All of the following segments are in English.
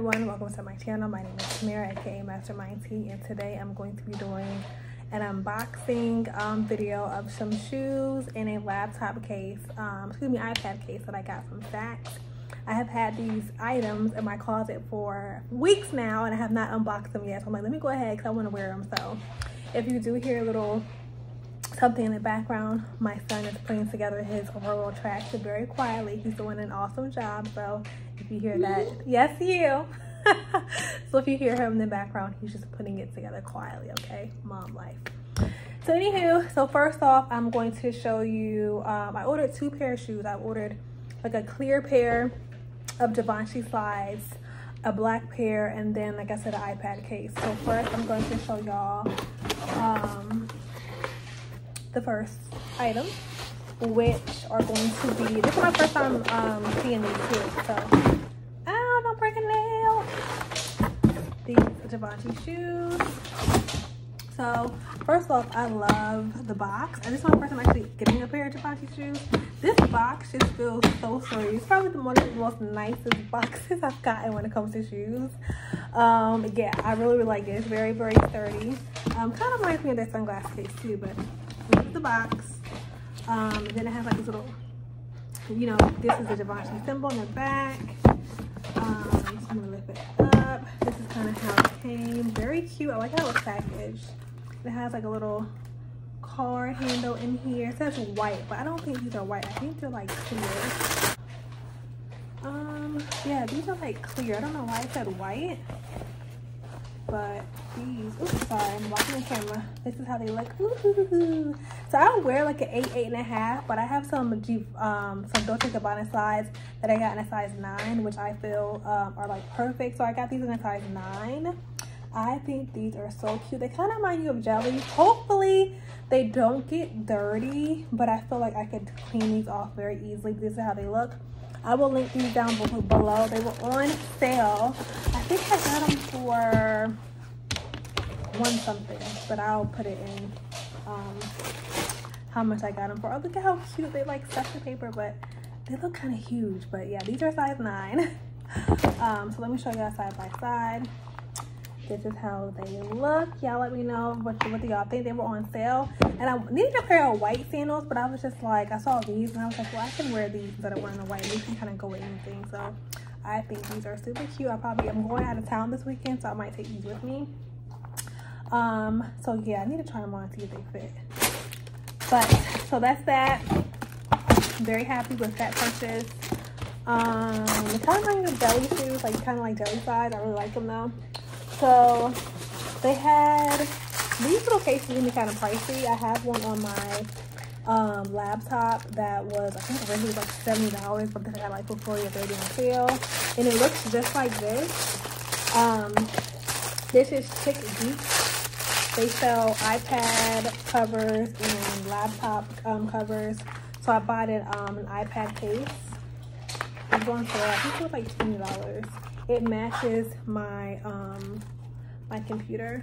everyone, welcome to my channel. My name is Tamara, aka Mastermind T, and today I'm going to be doing an unboxing um, video of some shoes and a laptop case, um, excuse me, iPad case that I got from Saks. I have had these items in my closet for weeks now and I have not unboxed them yet. So I'm like, let me go ahead because I want to wear them. So if you do hear a little something in the background, my son is putting together his rural tracks very quietly. He's doing an awesome job. So you hear that, yes, you. so if you hear him in the background, he's just putting it together quietly, okay? Mom life. So anywho, so first off, I'm going to show you, um, I ordered two pair of shoes. I ordered like a clear pair of Givenchy slides, a black pair, and then, like I said, an iPad case. So first, I'm going to show y'all um, the first item, which are going to be, this is my first time um, seeing these too, so Oh, don't break a nail. These Givenchy shoes. So, first off, I love the box. And this is my first time actually getting a pair of Givenchy shoes. This box just feels so sturdy. It's probably the the most nicest boxes I've gotten when it comes to shoes. Um, yeah, I really, really like it. It's very, very sturdy. Um, kind of reminds me of that sunglass case too, but this is the box. Um, then it has like this little, you know, this is the Givenchy symbol in the back. Um, I'm gonna it up. This is kind of how it came. Very cute. I like how it's packaged. It has like a little card handle in here. It says white, but I don't think these are white. I think they're like clear. Um, yeah, these are like clear. I don't know why it said white. But these, oops, sorry, I'm blocking the camera. This is how they look. So I would wear like an eight, eight and a half, but I have some um some Dolce Gabbana slides that I got in a size nine, which I feel um, are like perfect. So I got these in a size nine. I think these are so cute. They kind of remind you of jelly. Hopefully they don't get dirty, but I feel like I could clean these off very easily. This is how they look. I will link these down below. They were on sale. I think I got them for one something, but I'll put it in um, how much I got them for. Oh, look at how cute they like stuff the paper, but they look kind of huge. But yeah, these are size nine. um, so let me show y'all side by side this is how they look y'all let me know what, what y'all think they were on sale and i needed a pair of white sandals but i was just like i saw these and i was like well i can wear these instead of wearing the white these can kind of go with anything so i think these are super cute i probably am going out of town this weekend so i might take these with me um so yeah i need to try them on to see if they fit but so that's that very happy with that purchase um kind of like the belly shoes like kind of like jelly size i really like them though so they had these little cases can be kind of pricey. I have one on my um, laptop that was, I think originally was like $70, but they had like before you're 30 on sale. And it looks just like this. Um, this is Chick Geek. They sell iPad covers and laptop um, covers. So I bought it um, an iPad case. It's going for, I think it was like $20 it matches my um my computer.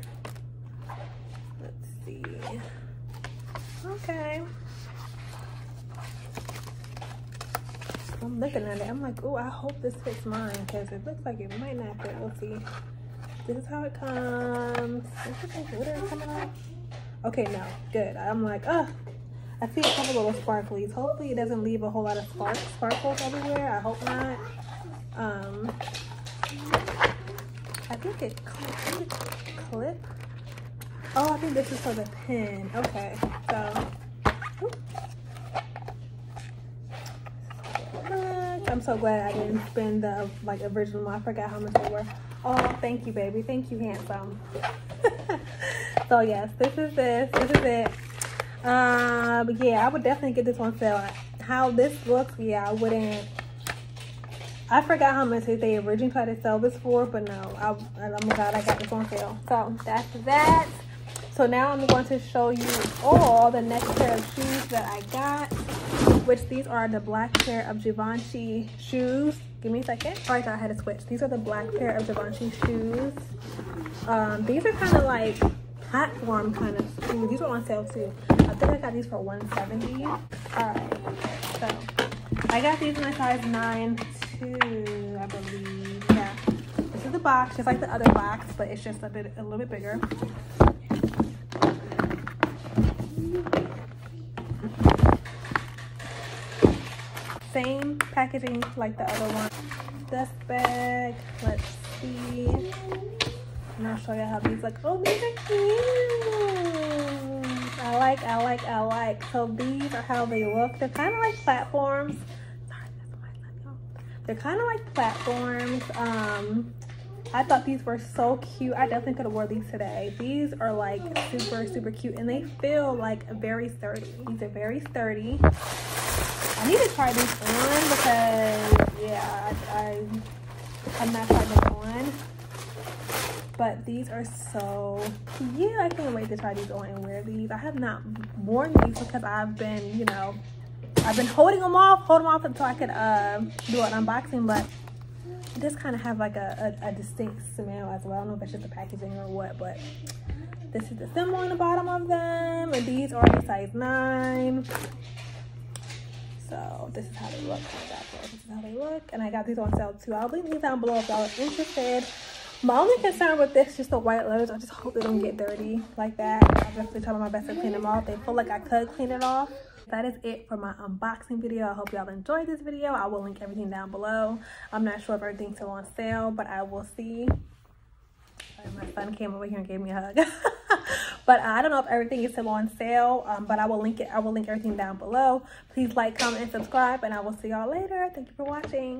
Let's see. Okay. I'm looking at it. I'm like oh i hope this fits mine because it looks like it might not fit. We'll see this is how it comes is it glitter coming off okay no good i'm like oh I see a couple little sparklies. Hopefully it doesn't leave a whole lot of sparks, sparkles everywhere. I hope not. Um, I think it clip, clip. Oh, I think this is for the pin. Okay, so. I'm so glad I didn't spend the like original. I forgot how much they were. Oh, thank you, baby. Thank you, handsome. so yes, this is this. This is it. Um, yeah, I would definitely get this on sale. How this looks, yeah, I wouldn't I forgot how much they originally tried to sell this for, but no, I, my god, I got this on sale. So that's that. So now I'm going to show you all the next pair of shoes that I got, which these are the black pair of Givenchy shoes. Give me a second. All right, I had to switch. These are the black pair of Givenchy shoes. Um, these are kind of like platform kind of shoes. These are on sale too. I think I got these for 170 All right, so I got these in a size 9 two, I believe. Yeah. This is the box, just like the other box, but it's just a bit a little bit bigger. Same packaging like the other one. Dust bag. Let's see. And I'll show you how these look. Oh, these are cute. I like, I like, I like. So these are how they look. They're kind of like platforms. They're kind of like platforms. Um, I thought these were so cute. I definitely could have wore these today. These are like super, super cute and they feel like very sturdy. These are very sturdy. I need to try these on because yeah, I, I have not tried them on. But these are so cute. I can't wait to try these on and wear these. I have not worn these because I've been, you know, I've been holding them off, holding them off until I could uh, do an unboxing, but this kind of have like a, a, a, distinct smell as well. I don't know if it's just the packaging or what, but this is the symbol on the bottom of them. And these are a size 9. So this is how they look. This is how they look. And I got these on sale too. I'll link these down below if y'all are interested. My only concern with this, is just the white letters, I just hope they don't get dirty like that. I'm definitely trying my best to clean them off. They feel like I could clean it off that is it for my unboxing video i hope y'all enjoyed this video i will link everything down below i'm not sure if everything's still on sale but i will see my son came over here and gave me a hug but i don't know if everything is still on sale um, but i will link it i will link everything down below. Please like comment and subscribe and i will see y'all later. Thank you for watching